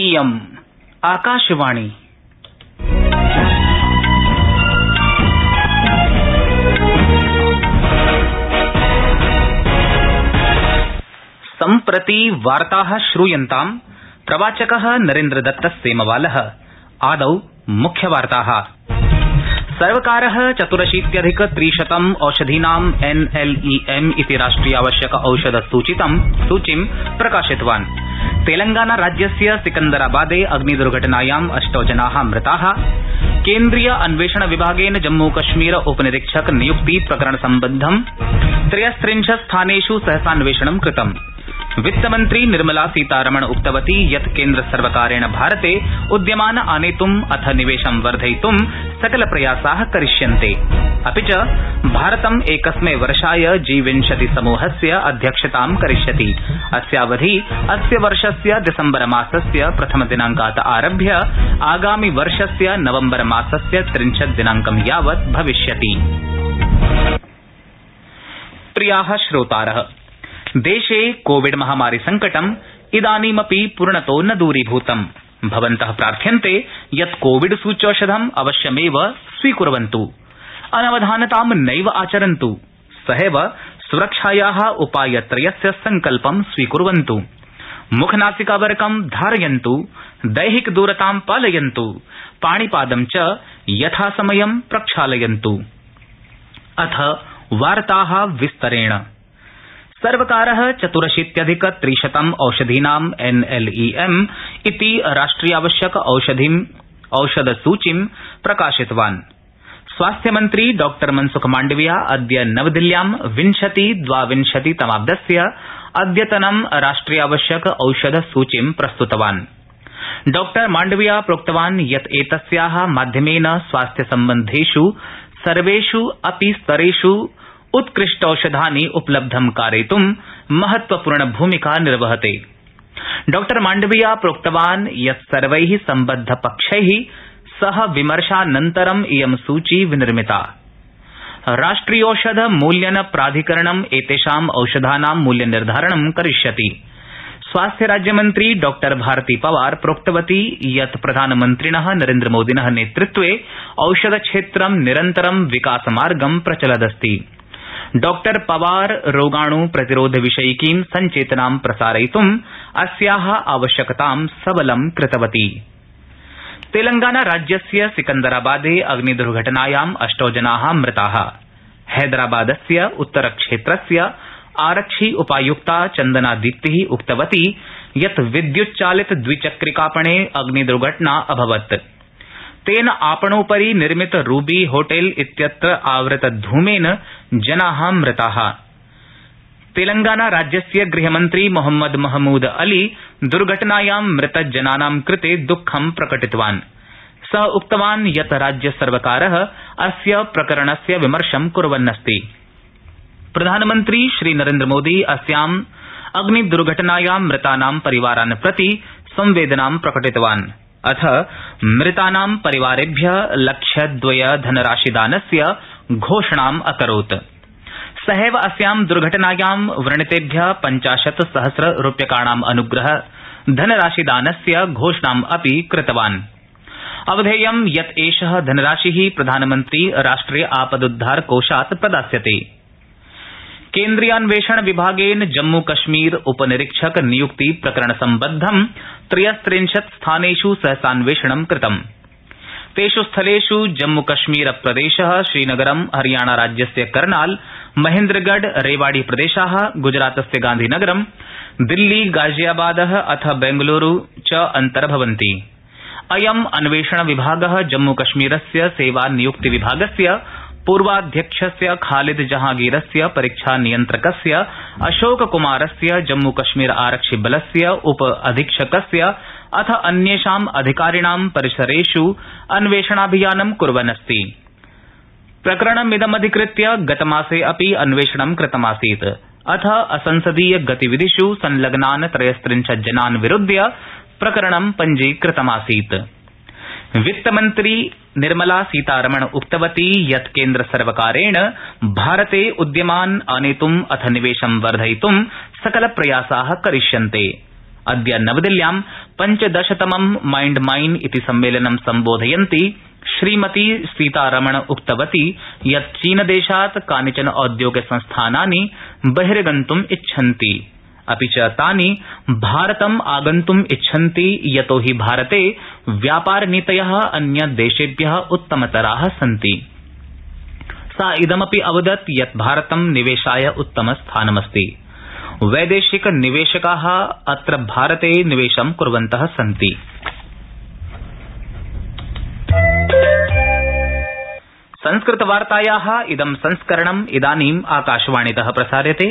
इयम्। आकाशवाणी। सम्प्रति वार्ता श्रूयन्ताम्, प्रवाचक नरेन्द्रदत्त सेमवाल। आदौ मुख्यवार्ता। सर्वकार चतुरशीत्यधिक त्रिशतं औषधीनां एनएलईएम इति राष्ट्रियावश्यक औषध सूचिं प्रकाशितवान्। तेलंगाना राज्यस्य सिकन्दराबादे अग्निदुर्घटनायाम् अष्टौ जना मृता। केंद्रीय अन्वेषण विभागेन जम्मूकश्मीर उपनिरीक्षक नियुक्ति प्रकरण सम्बद्धं त्रयस्त्रिंशत् स्थानेष् सहसान्वेषणं कृतम्। वित्तमन्त्री निर्मला सीतारमण उक्तवती यत् केन्द्रसर्वकारेण भारते उद्यमान आनेतुम् अथ निवेशं वर्धयितुं सकलप्रयासा करिष्यन्ते। अपि च भारतम् एकस्मै वर्षाय जी विंशति समूहस्य अध्यक्षतां करिष्यति। अस्यावधि अस्य वर्षस्य दिसंबर मासस्य प्रथमदिनांकात् आरभ्य आगामि वर्षस्य नवंबर मासस्य त्रिंशत् दिनांकं यावत् भविष्यति। देशे कोविड महामारि संकटम् इदानीमपि पूर्णतो न दूरीभूतम्। भवन्त प्रार्थ्यन्ते यत् कोविड सूच्यौषधम् अवश्यमेव स्वीकुर्वन्तु। अनवधानतां नैव आचरन्तु। सहैव सुरक्षाया उपायत्रयस्य सङ्कल्पं स्वीकुर्वन्तु। मुखनासिकावरकं धारयन्तु, दैहिकदूरतां पालयन्तु, पाणिपादं च यथासमयं प्रक्षालयन्तु। अथ वार्ता विस्तरेण। सर्वकार चतुरशीत्यधिक त्रिशतं औषधीनां एनएलईएम इति राष्ट्रियावश्यक औषधसूचिं प्रकाशितवान्। स्वास्थ्यमन्त्री डॉ मनसुख माण्डविया अद्य नवदिल्ल्यां विंशति द्वाविंशति तमाब्दस्य अद्यतनं राष्ट्रियावश्यक औषधसूचिं प्रस्तुतवान्। डॉ माण्डविया प्रोक्तवान् यत् एतस्या माध्यमेन स्वास्थ्यसम्बन्धेष् सर्वेष् अपि स्तरेष् उत्कृष्टौषधानि उपलब्धं कारयित् महत्वपूर्णभूमिका निर्वहते। डॉ माण्डविया प्रोक्तवान् यत् सर्वै सम्बद्धपक्षै सह विमर्शानन्तरं इयं सूची विनिर्मिता। राष्ट्रियोषध मूल्यन प्राधिकरणम् एतेषां औषधानां मूल्यनिर्धारणं करिष्यति। स्वास्थ्य राज्यमन्त्री डॉ भारती पवार प्रोक्तवती यत् प्रधानमन्त्रिण नरेन्द्रमोदिन नेतृत्वे औषधक्षेत्रं निरन्तरं विकासमार्गं प्रचलदस्ति। डॉ पवार रोगाणु प्रतिरोध विषयिकीं सञ्चेतनां प्रसारयितुम् अस्या आवश्यकतां सबलं कृतवती। तेलंगाना राज्यस्य सिकन्दराबादे अग्निदुर्घटनायाम् अष्टौ जना मृता। हैदराबादस्य उत्तरक्षेत्रस्य आरक्षि उपायुक्ता चन्दना दीप्ति उक्तवती यत् विद्युच्चालित द्विचक्रिकापणे अग्निदुर्घटना अभवत्। तेन आपणोपरि निर्मित रूबी होटेल इत्यत्र आवृतधूमेन जना मृता। राज्यस्य गृहमन्त्री मोहम्मद महमूद अली दुर्घटनायां मृतजनानां कृते दुःखं प्रकटितवान्। स उक्तवान् यत् राज्यसर्वकार अस्य प्रकरणस्य विमर्शं कुर्वन्नस्ति। प्रधानमन्त्री श्रीनरेन्द्रमोदी अस्याम् अग्निदुर्घटनायां मृतानां परिवारान् प्रति संवेदनां प्रकटितवान्। अथ मृतानां परिवारेभ्य लक्षद्वय धनराशिदानस्य घोषणाम् अकरोत्। सहैव अस्यां दुर्घटनायां व्रणितेभ्य पञ्चाशत् सहस्र रूप्यकाणाम् अनुग्रह धनराशिदानस्य घोषणाम् अपि कृतवान्। अवधेयं यत् एष धनराशि प्रधानमन्त्री राष्ट्रिय आपदुद्धार कोषात् प्रदास्यते। केन्द्रीयान्वेषण विभागेन जम्मूकश्मीर उपनिरीक्षक नियुक्ति प्रकरण सम्बद्धं त्रयस्त्रिंशत् स्थानेष् सहसान्वेषणं कृतम्। तेष् स्थलेष् जम्मूकश्मीर प्रदेश श्रीनगरं हरियाणाराज्यस्य करनाल महेन्द्रगढ़, रेवाड़ी प्रदेशा, गुजरातस्य गांधीनगरं दिल्ली, गाजियाबाद अथ बेंगलुरू च अन्तर्भवन्ति। अयम् अन्वेषण विभाग जम्मूकश्मीरस्य सेवानियुक्तिविभागस्य पूर्वाध्यक्षस्य खालिद जहांगीरस्य परीक्षा नियन्त्रकस्य अशोककुमारस्य जम्मूकश्मीर आरक्षिबलस्य उप अधीक्षकस्य, अथ अन्येषाम् अधिकारिणां परिसरेष् अन्वेषणाभियानं कुर्वन् प्रकरणमिदमधिकृत्य गतमासे अपि अन्वेषणं कृतमासीत्। अथ असंसदीय गतिविधिष् संलग्नान् त्रयस्त्रिंशत् जनान् विरुध्य प्रकरणं पञ्जीकृतमासीत्। वित्तमन्त्री निर्मला सीतारमण उक्तवती यत् केन्द्रसर्वकारेण भारते उद्यमान् आनेतुम् अथ निवेशं वर्धयितुं सकलप्रयासा करिष्यन्ते। अद्य नवदिल्ल्यां पञ्चदशतमं माइण्ड माइन इति सम्मेलनं सम्बोधयन्ती श्रीमती सीतारमण उक्तवती यत् चीनदेशात् कानिचन औद्योगिकसंस्थानानि बहिर्गन्तुम् इच्छन्ति, अपि च तानि भारतम् आगन्तुम् इच्छन्ति यतो हि भारते व्यापारनीतय अन्यदेशेभ्य उत्तमतरा सन्ति। सा इदमपि अवदत् यत् भारतं निवेशाय उत्तमस्थानमस्ति। वैदेशिक निवेशका अत्र भारते निवेशं कुर्वन्त सन्ति। संस्कृतवार्ताया इदं संस्करणम् इदानीम् आकाशवाणीत प्रसार्यते।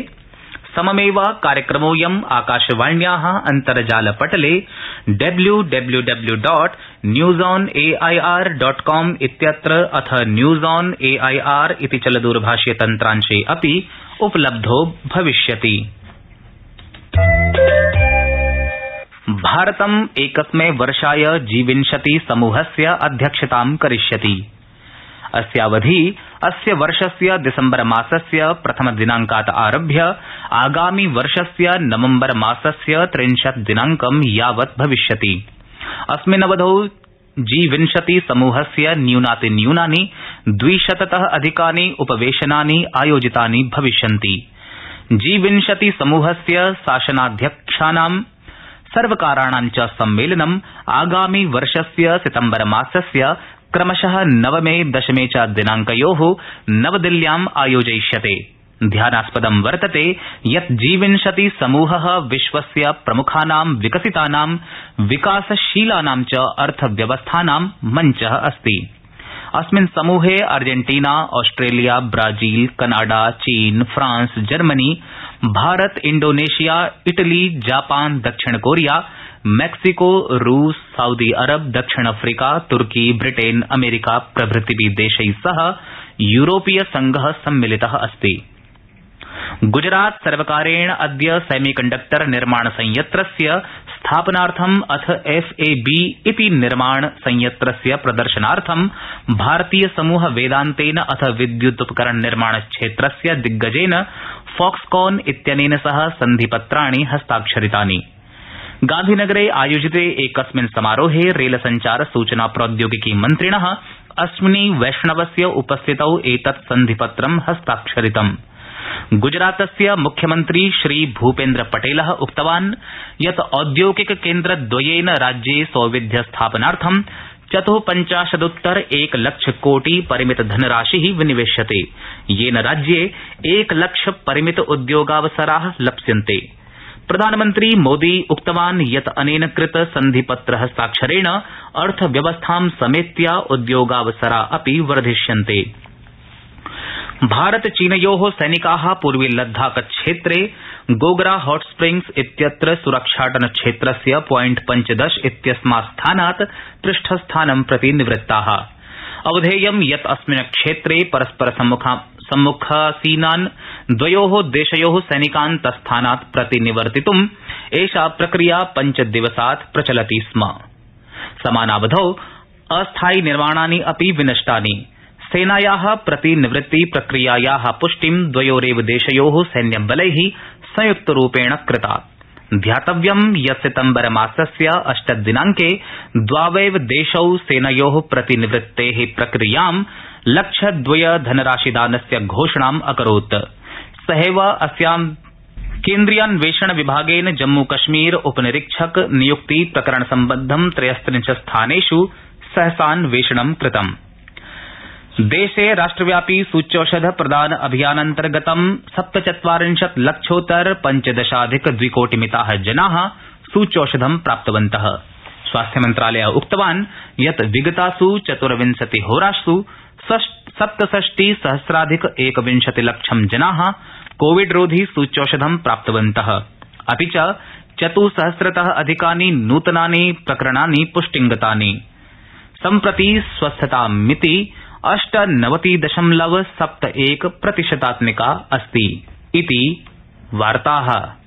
सममेव कार्यक्रमोऽयम् आकाशवाण्या अन्तर्जालपटले W W W dot news on AIR dot com इत्यत्र अथ न्यूज़ ऑन एआईआर इति चलदूरभाष्य तन्त्रांशे अपि उपलब्धो भविष्यति। भारतम् एकस्मै वर्षाय जी विंशति समूहस्य अध्यक्षतां करिष्यति। अस्यावधि अस्य वर्षस्य दिसंबर मासस्य प्रथमदिनांकात् आरभ्य आगामि वर्षस्य नवंबर मासस्य त्रिंशत् दिनांकं यावत् भविष्यति। अस्मिन्नवधौ जी विंशति समूहस्य न्यूनातिन्यूनानि, द्विशतत अधिकानि उपवेशनानि आयोजितानि भविष्यन्ति। जी विंशति समूहस्य शासनाध्यक्षाणां सर्वकाराणां च सम्मेलनं आगामि वर्षस्य सितंबर मासस्य क्रमश नवमे दशमे च दिनांकयो नवदिल्ल्याम् आयोजयिष्यते। ध्यानास्पदं वर्तते यत् जी विंशति समूह विश्वस्य प्रमुखानां विकसितानां विकासशीलानां च अर्थव्यवस्थानां मञ्च अस्ति। अस्मिन् समूहे अर्जेन्टीना ऑस्ट्रेलिया, ब्राज़ील, कनाडा, चीन, France, Germany, Bharat, Indonesia, Italy, Japan, दक्षिण कोरिया मैक्सिको, रूस, सऊदी अरब, दक्षिण अफ्रीका, तुर्की, ब्रिटेन, अमेरिका प्रभृतिभि देशै सह यूरोपीय संघ सम्मिलित अस्ति। गुजरात सर्वकारेण अद्य सेमीकण्डक्टर निर्माण संयन्त्रस्य स्थापनार्थम् अथ एफएबी इति निर्माण संयन्त्रस्य प्रदर्शनार्थं भारतीय समूह वेदान्तेन अथ विद्युदुपकरण निर्माण क्षेत्रस्य दिग्गजेन फॉक्सकॉन इत्यनेन सह सन्धिपत्राणि हस्ताक्षरितानि। गांधीनगरे आयोजिते एकस्मिन् समारोहे रेलसञ्चार सूचना प्रौद्योगिकी मन्त्रिण अश्विनी वैष्णवस्य उपस्थितौ एतत् सन्धिपत्रं हस्ताक्षरितम्। गुजरातस्य मुख्यमन्त्री श्रीभूपेन्द्र पटेल उक्तवान् यत् औद्योगिक केन्द्रद्वयेन राज्ये सौविध्य स्थापनार्थं चत्पञ्चाशदुत्तर एकलक्ष कोटि परिमित धनराशि विनिवेश्यते। येन राज्ये एकलक्ष परिमित उद्योगावसरा लप्स्यन्ते। प्रधानमन्त्री मोदी उक्तवान् यत् अनेन कृत सन्धिपत्र हस्ताक्षरेण अर्थव्यवस्थां समेत्य उद्योगावसरा अपि वर्धिष्यन्ते। भारत चीनयो सैनिका पूर्वी लद्दाख क्षेत्रे गोगरा हॉट स्प्रिंग्स इत्यत्र सुरक्षाटन क्षेत्रस्य प्वाइंट पञ्चदश इत्यस्मात् स्थानात् पृष्ठस्थानं प्रति निवृत्ता। अवधेयं यत् अस्मिन् क्षेत्रे परस्पर सम्मुखासीनान् द्वयो देशयो सैनिकान् तत्स्थानात् प्रतिनिवर्तितुम् एषा प्रक्रिया पञ्चदिवसात् प्रचलति स्म। समानावधौ अस्थायि निर्माणानि अपि विनष्टानि। सेनाया प्रतिनिवृत्ति प्रक्रियाया पुष्टिं द्वयोरेव देशयो सैन्यबलै संयुक्तरूपेण कृता ध्यातव्यं यत् सितम्बरमासस्य अष्टदिनांके द्वावैव देशौ सेनयो प्रतिनिवृत्ते प्रक्रियाँ लक्षद्वय धनराशिदानस्य घोषणाम् अकरोत्। सहैव अस्यां केन्द्रीयान्वेषण विभागेन जम्मूकश्मीर उपनिरीक्षक नियुक्ति प्रकरण सम्बद्धं त्रयस्त्रिंशत् स्थानेष् सहसान्वेषणं कृतम्। देशे राष्ट्रव्यापी सूच्यौषध प्रदान अभियानान्तर्गतं सप्तचत्वारिंशत् लक्षोत्तर पञ्चदशाधिक द्विकोटिमिता जना सूच्यौषधं प्राप्तवन्त। स्वास्थ्यमन्त्रालय उक्तवान्, यत् विगतास् चतुर्विंशतिहोरास् सप्तषष्टि सहस्राधिक एकविंशति लक्षं जना कोविडरोधि सूच्यौषधं प्राप्तवन्त। अपि च चत्सहस्रत अधिकानि नूतनानि प्रकरणानि पुष्टिंगतानि सम्प्रति स्वस्थतामिति अष्टनवति दशमलव सप्त एक प्रतिशतात्मिका अस्ति। इति वार्ता।